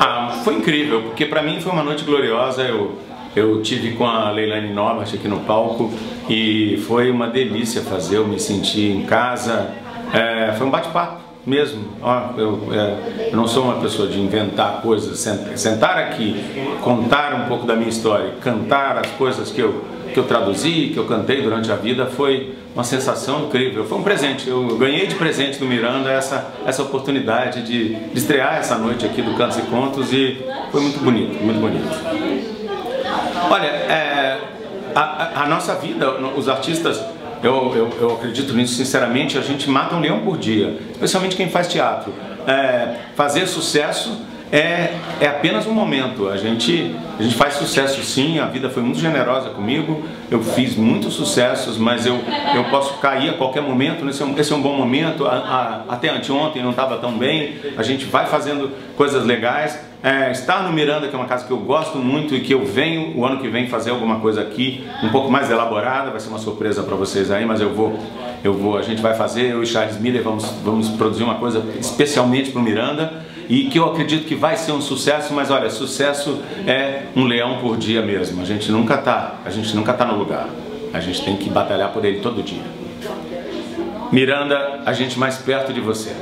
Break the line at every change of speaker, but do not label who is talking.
Ah, foi incrível, porque para mim foi uma noite gloriosa. Eu, eu tive com a Leilani Norbert aqui no palco e foi uma delícia fazer. Eu me senti em casa. É, foi um bate-papo mesmo. Eu, é, eu, não sou uma pessoa de inventar coisas, sentar aqui, contar um pouco da minha história, cantar as coisas que eu, que eu traduzi, que eu cantei durante a vida, foi uma sensação incrível. Foi um presente. Eu ganhei de presente do Miranda essa, essa oportunidade de, de estrear essa noite aqui do Cantos e Contos e foi muito bonito, muito bonito. Olha, é, a, a nossa vida, os artistas eu, eu, eu, acredito nisso sinceramente, a gente mata um leão por dia, especialmente quem faz teatro. É, fazer sucesso é, é apenas um momento. A gente, a gente faz sucesso sim, a vida foi muito generosa comigo, eu fiz muitos sucessos, mas eu, eu posso cair a qualquer momento, esse é um, esse é um bom momento, a, a, até anteontem não estava tão bem, a gente vai fazendo coisas legais. É, estar no Miranda, que é uma casa que eu gosto muito e que eu venho o ano que vem fazer alguma coisa aqui, um pouco mais elaborada, vai ser uma surpresa para vocês aí, mas eu vou, eu vou, a gente vai fazer, eu e Charles Miller vamos, vamos produzir uma coisa especialmente para o Miranda e que eu acredito que vai ser um sucesso, mas olha, sucesso é um leão por dia mesmo. A gente nunca tá, a gente nunca tá no lugar. A gente tem que batalhar por ele todo dia. Miranda, a gente mais perto de você.